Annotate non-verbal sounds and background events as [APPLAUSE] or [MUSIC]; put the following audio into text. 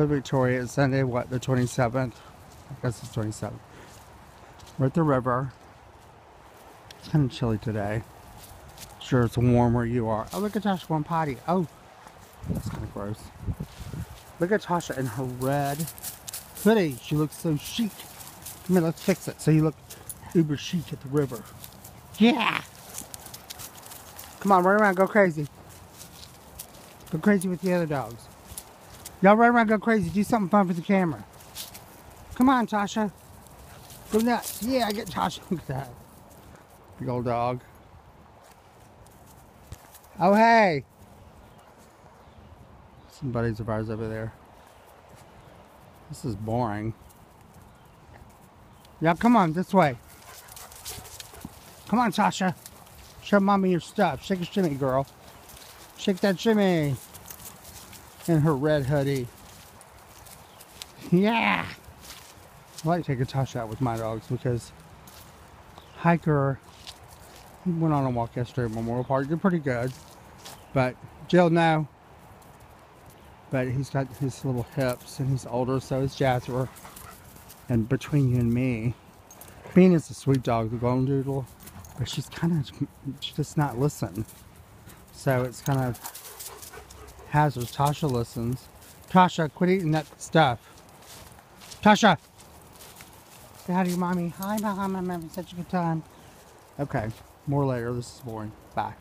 The Victoria is Sunday, what, the 27th? I guess it's 27th. We're at the river. It's kind of chilly today. Sure, it's warm where you are. Oh, look at Tasha going potty. Oh, that's kind of gross. Look at Tasha in her red hoodie. She looks so chic. Come here, let's fix it so you look uber chic at the river. Yeah! Come on, run around, go crazy. Go crazy with the other dogs. Y'all run around, go crazy. Do something fun for the camera. Come on, Tasha. Go nuts. Yeah, I get Tasha. [LAUGHS] Look at that. Big old dog. Oh, hey. Some buddies of ours over there. This is boring. Yeah, come on, this way. Come on, Tasha. Show mommy your stuff. Shake a shimmy, girl. Shake that shimmy. In her red hoodie. Yeah. I like taking Tasha out with my dogs because Hiker went on a walk yesterday at Memorial Park. They're pretty good. But Jill, no. But he's got his little hips and he's older, so is Jasper. And between you and me, Bean is a sweet dog, the golden doodle, but she's kind of, she does not listen. So it's kind of hazardous. Tasha listens. Tasha, quit eating that stuff. Tasha! Say hi to your mommy. Hi, mom. I'm having such a good time. Okay, more later. This is boring. Bye.